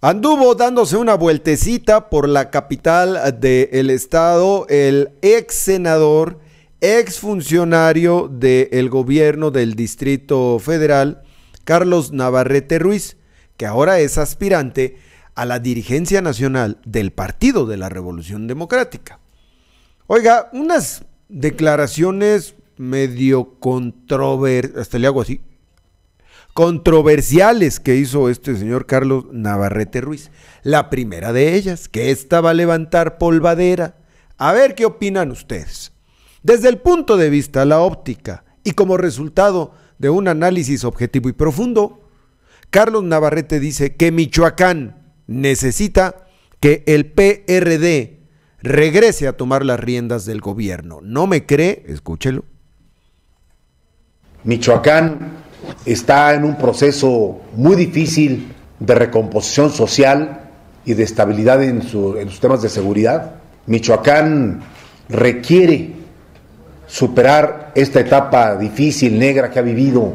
Anduvo dándose una vueltecita por la capital del estado el ex senador, ex funcionario del gobierno del Distrito Federal, Carlos Navarrete Ruiz, que ahora es aspirante a la dirigencia nacional del Partido de la Revolución Democrática. Oiga, unas declaraciones medio controversiales, hasta le hago así, controversiales que hizo este señor Carlos Navarrete Ruiz. La primera de ellas, que esta va a levantar polvadera. A ver qué opinan ustedes. Desde el punto de vista la óptica y como resultado de un análisis objetivo y profundo, Carlos Navarrete dice que Michoacán necesita que el PRD regrese a tomar las riendas del gobierno. ¿No me cree? Escúchelo. Michoacán está en un proceso muy difícil de recomposición social y de estabilidad en, sus temas de seguridad. Michoacán requiere superar esta etapa difícil, negra que ha vivido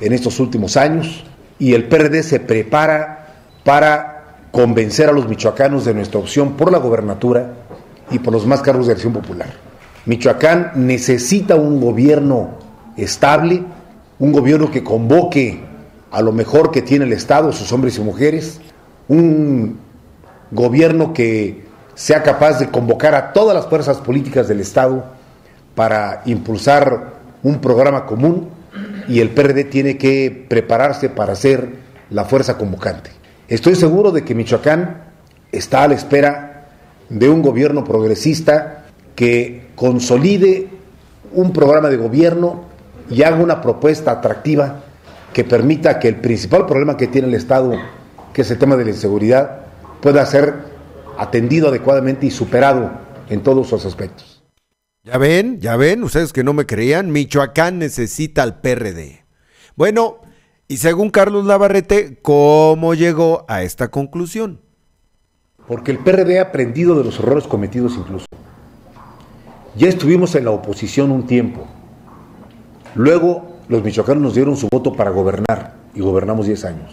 en estos últimos años y el PRD se prepara para convencer a los michoacanos de nuestra opción por la gobernatura y por los más cargos de acción popular. Michoacán necesita un gobierno estable, un gobierno que convoque a lo mejor que tiene el Estado, sus hombres y mujeres, un gobierno que sea capaz de convocar a todas las fuerzas políticas del Estado para impulsar un programa común y el PRD tiene que prepararse para ser la fuerza convocante. Estoy seguro de que Michoacán está a la espera de un gobierno progresista que consolide un programa de gobierno y haga una propuesta atractiva que permita que el principal problema que tiene el Estado, que es el tema de la inseguridad, pueda ser atendido adecuadamente y superado en todos sus aspectos. Ya ven, ya ven, ustedes que no me creían, Michoacán necesita al PRD. Bueno, y según Carlos Navarrete, ¿cómo llegó a esta conclusión? Porque el PRD ha aprendido de los errores cometidos incluso. Ya estuvimos en la oposición un tiempo Luego los michoacanos nos dieron su voto para gobernar y gobernamos 10 años,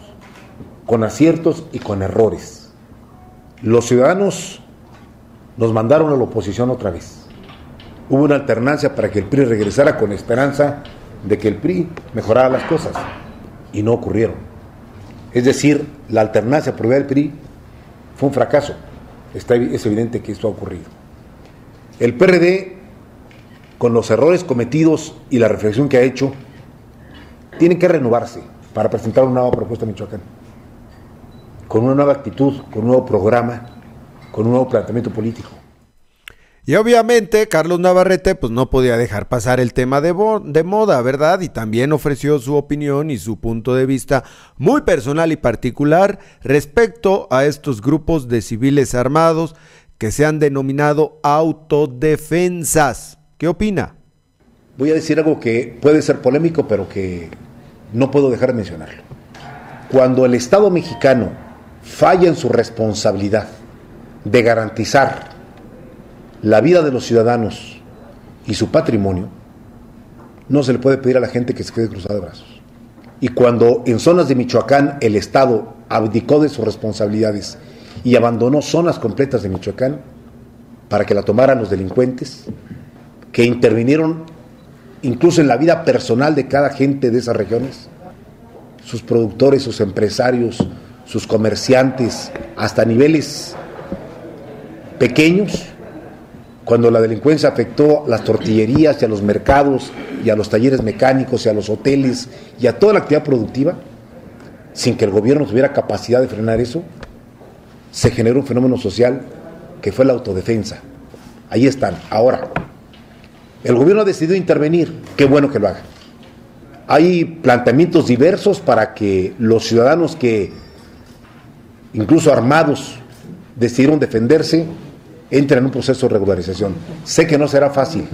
con aciertos y con errores. Los ciudadanos nos mandaron a la oposición otra vez. Hubo una alternancia para que el PRI regresara con esperanza de que el PRI mejorara las cosas y no ocurrieron. Es decir, la alternancia por del PRI fue un fracaso. Está, es evidente que esto ha ocurrido. El PRD con los errores cometidos y la reflexión que ha hecho, tiene que renovarse para presentar una nueva propuesta a Michoacán, con una nueva actitud, con un nuevo programa, con un nuevo planteamiento político. Y obviamente Carlos Navarrete pues no podía dejar pasar el tema de, de, moda, ¿verdad? Y también ofreció su opinión y su punto de vista muy personal y particular respecto a estos grupos de civiles armados que se han denominado autodefensas. ¿Qué opina? Voy a decir algo que puede ser polémico, pero que no puedo dejar de mencionarlo. Cuando el Estado mexicano falla en su responsabilidad de garantizar la vida de los ciudadanos y su patrimonio, no se le puede pedir a la gente que se quede cruzada de brazos. Y cuando en zonas de Michoacán el Estado abdicó de sus responsabilidades y abandonó zonas completas de Michoacán para que la tomaran los delincuentes, que intervinieron incluso en la vida personal de cada gente de esas regiones, sus productores, sus empresarios, sus comerciantes, hasta niveles pequeños, cuando la delincuencia afectó las tortillerías y a los mercados y a los talleres mecánicos y a los hoteles y a toda la actividad productiva, sin que el gobierno tuviera capacidad de frenar eso, se generó un fenómeno social que fue la autodefensa. Ahí están. Ahora, el gobierno ha decidido intervenir, qué bueno que lo haga. Hay planteamientos diversos para que los ciudadanos que, incluso armados, decidieron defenderse, entren en un proceso de regularización. Sé que no será fácil,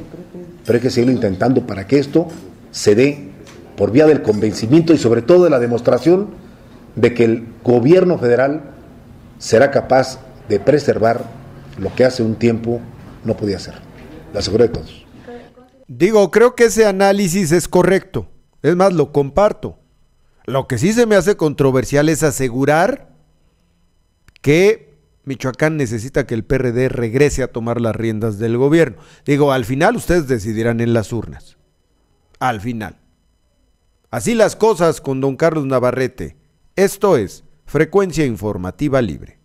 pero hay que seguirlo intentando para que esto se dé por vía del convencimiento y sobre todo de la demostración de que el gobierno federal será capaz de preservar lo que hace un tiempo no podía hacer, la seguridad de todos. Digo, creo que ese análisis es correcto. Es más, lo comparto. Lo que sí se me hace controversial es asegurar que Michoacán necesita que el PRD regrese a tomar las riendas del gobierno. Digo, al final ustedes decidirán en las urnas. Al final. Así las cosas con don Carlos Navarrete. Esto es Frecuencia Informativa Libre.